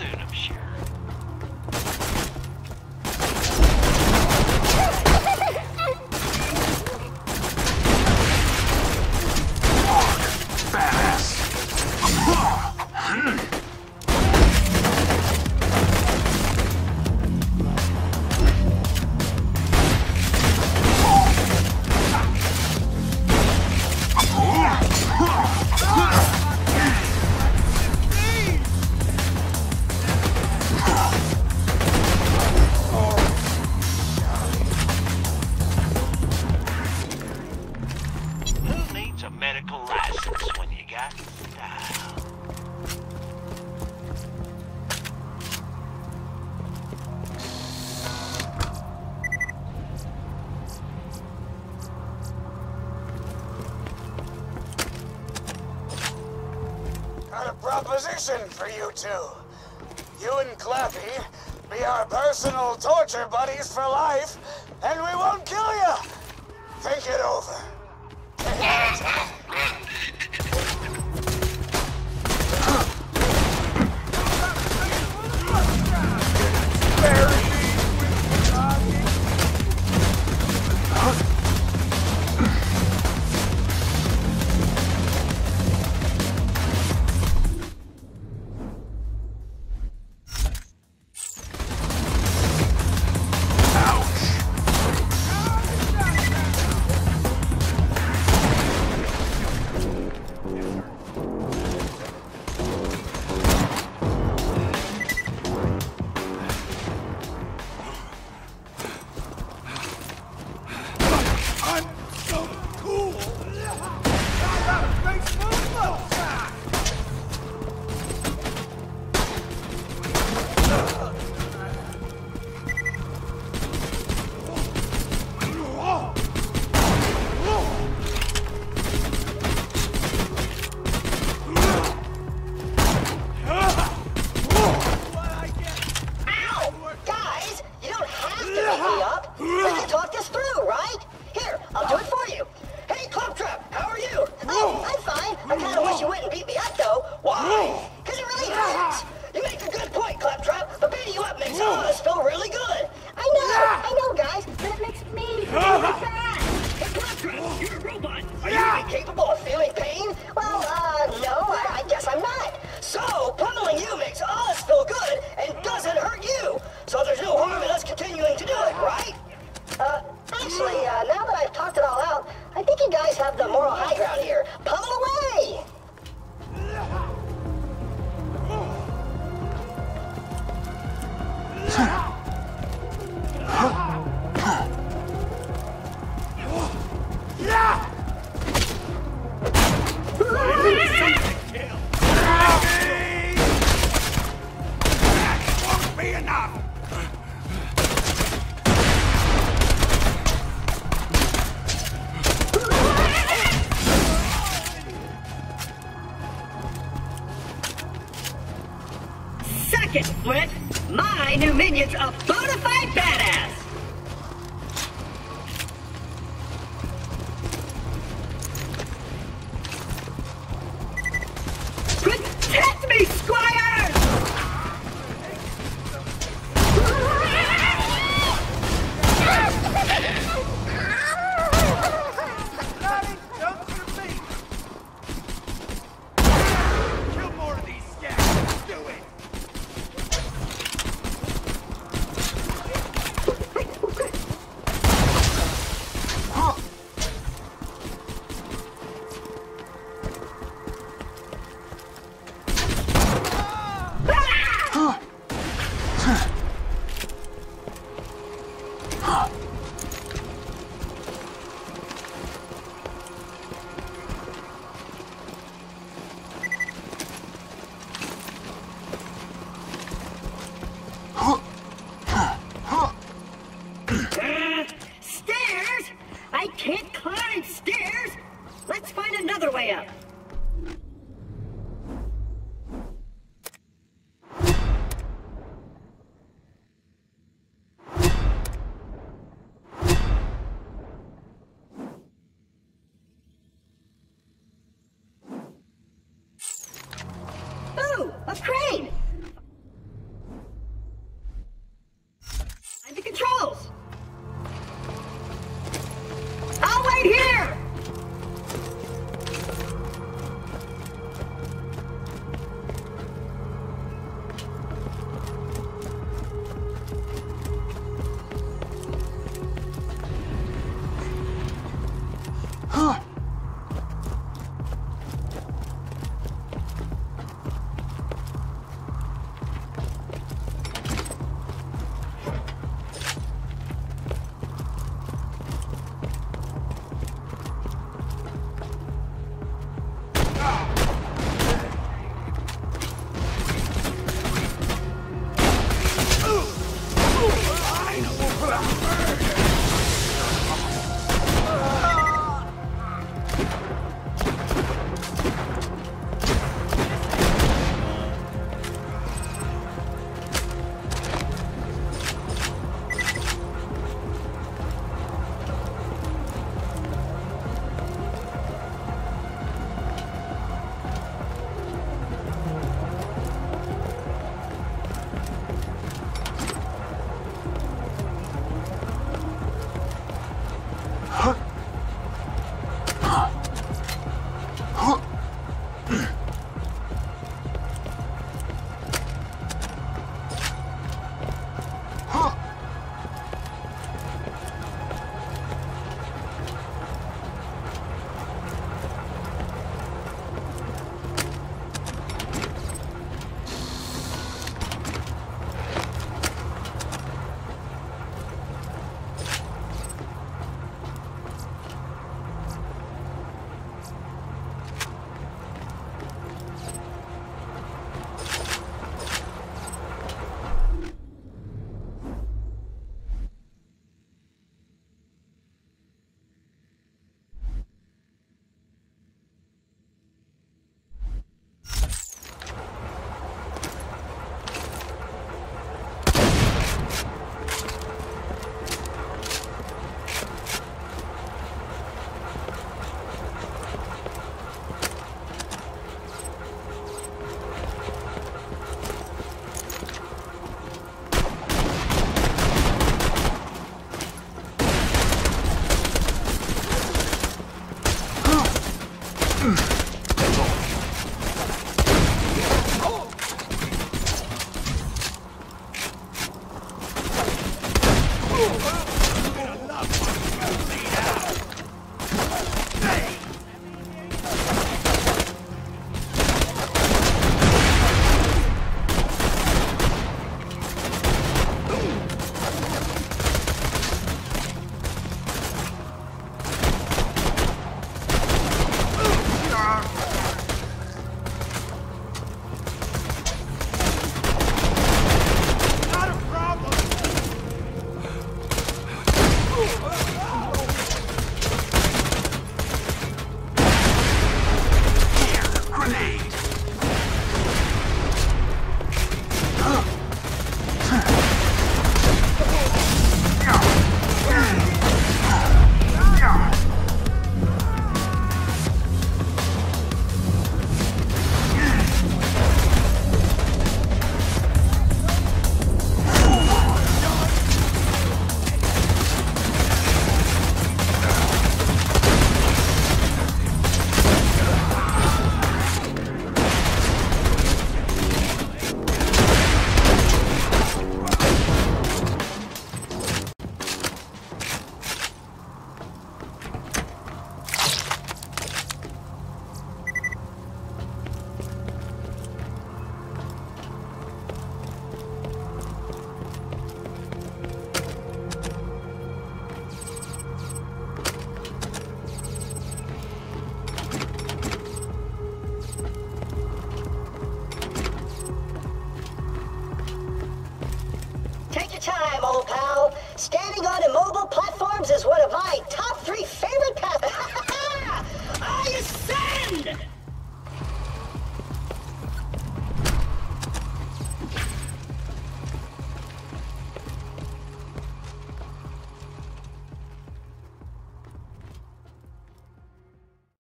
soon, I'm sure. medical license when you got style. Got a proposition for you two. You and Clappy be our personal torture buddies for life, and we won't kill you. Think it over.